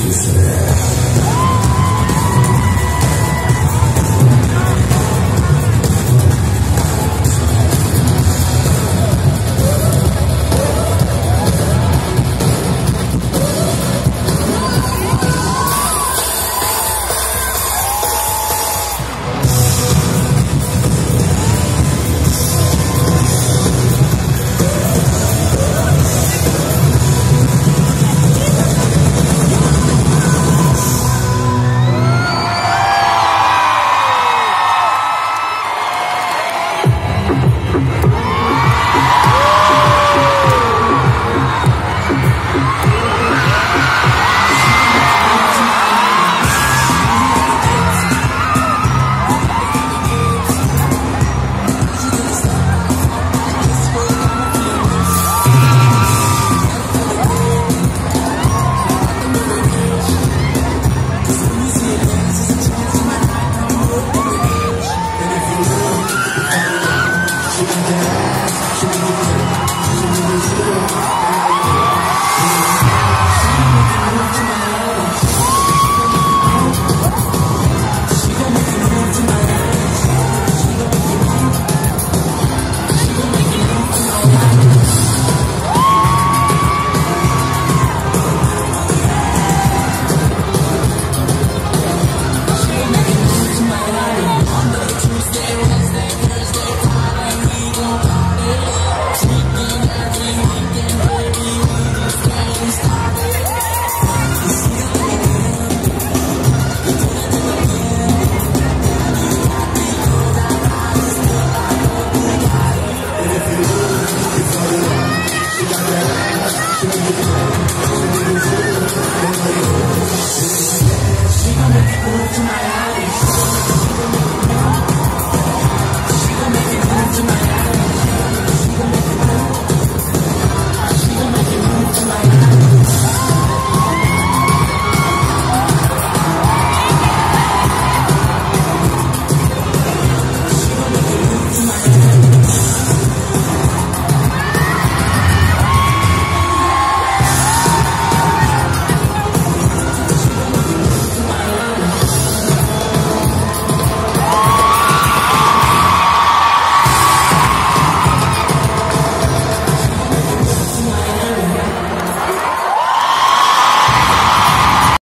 Jesus.